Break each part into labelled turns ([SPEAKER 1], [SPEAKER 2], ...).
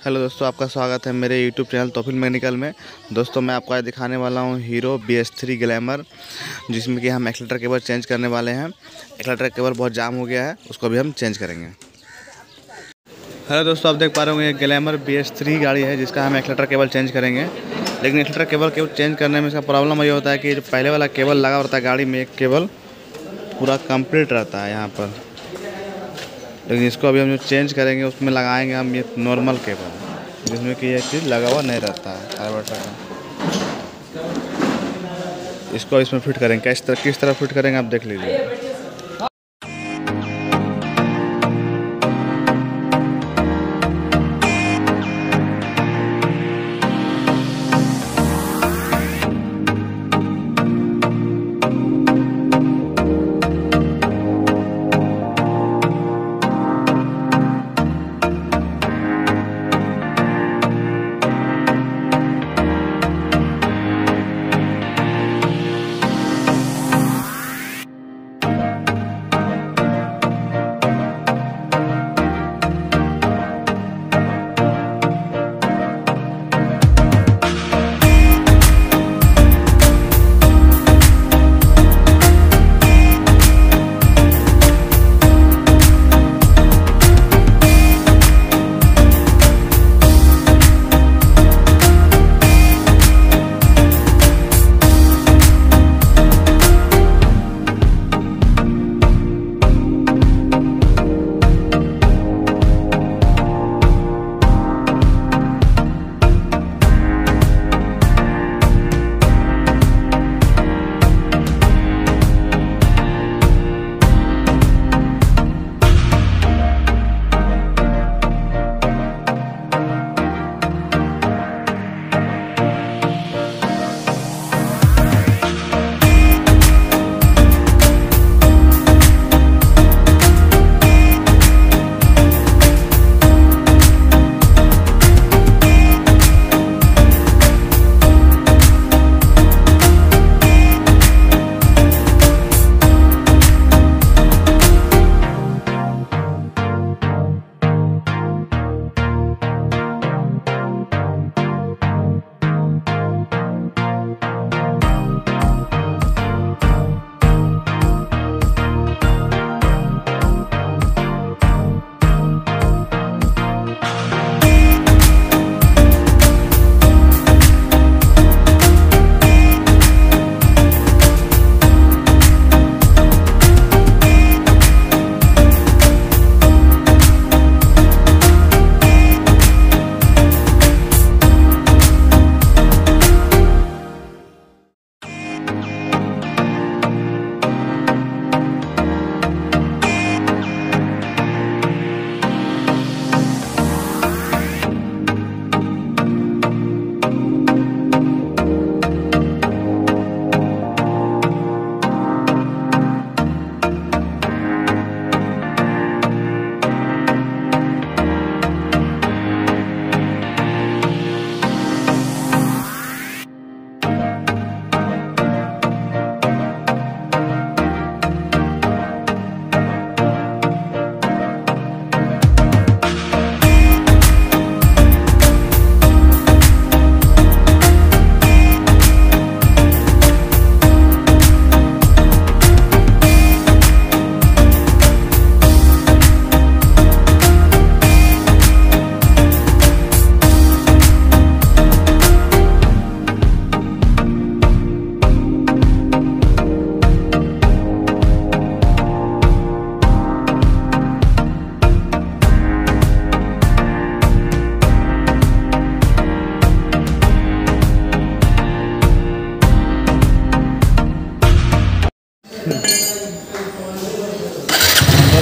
[SPEAKER 1] Hello दोस्तों, आपका स्वागत है मेरे यूट्यूब चैनल तोफिल मैकेनिकल में। दोस्तों, मैं आपको आज दिखाने वाला हूँ Hero B S three Glamour जिसमें कि हम एक्सलेटर केबल चेंज करने वाले हैं। एक्सलेटर केबल बहुत जाम हो गया है, उसको भी हम चेंज करेंगे। हेलो दोस्तों, आप देख पा रहे होंगे ग्लैमर बी एस थ्री गाड़ी है, जिसका हम एक्सलेटर केबल चेंज करेंगे। लेकिन एक्सलेटर केबल केवल चेंज करने में इसका प्रॉब्लम ये होता है कि जो पहले वाला केबल लगा होता है गाड़ी में, एक केबल पूरा कंप्लीट रहता है यहाँ पर। लेकिन इसको अभी हम जो चेंज करेंगे, उसमें लगाएँगे हम ये नॉर्मल केबल जिसमें कि ये चीज़ लगा हुआ नहीं रहता है फाइबर का इसको इसमें फिट करेंगे। किस तरह किस तरह फिट करेंगे आप देख लीजिए।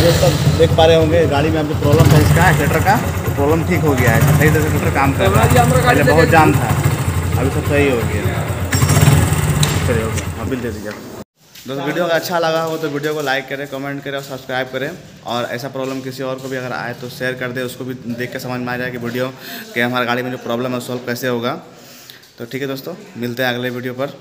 [SPEAKER 1] दोस्तों देख पा रहे होंगे, गाड़ी में जो प्रॉब्लम था इसका एक्सीटर का प्रॉब्लम ठीक हो गया है। सही तरह से एक्सीटर काम कर रहा है। पहले बहुत जाम था, अभी सब सही हो गया। चलिए हो गया बिल दे दीजिए दोस्तों, वीडियो अगर अच्छा लगा हो तो वीडियो को लाइक करें कमेंट करें और सब्सक्राइब करें। और ऐसा प्रॉब्लम किसी और को भी अगर आए तो शेयर कर दे, उसको भी देख के समझ में आ जाए कि वीडियो कि हमारे गाड़ी में जो प्रॉब्लम है सॉल्व कैसे होगा। तो ठीक है दोस्तों, मिलते हैं अगले वीडियो पर।